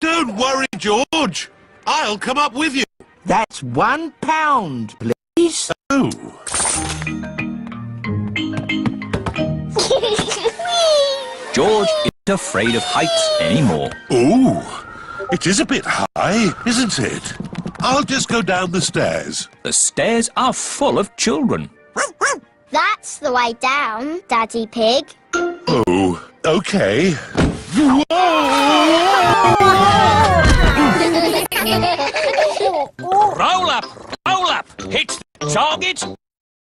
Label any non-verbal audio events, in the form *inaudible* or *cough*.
Don't worry, George. I'll come up with you. That's one pound, please. Oh, *laughs* George isn't afraid of heights anymore. ooh. It is a bit high, isn't it? I'll just go down the stairs. The stairs are full of children. That's the way down, Daddy Pig. Oh, okay. Roll up, roll up. Hit the target